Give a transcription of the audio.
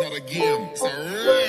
not a game, it's a.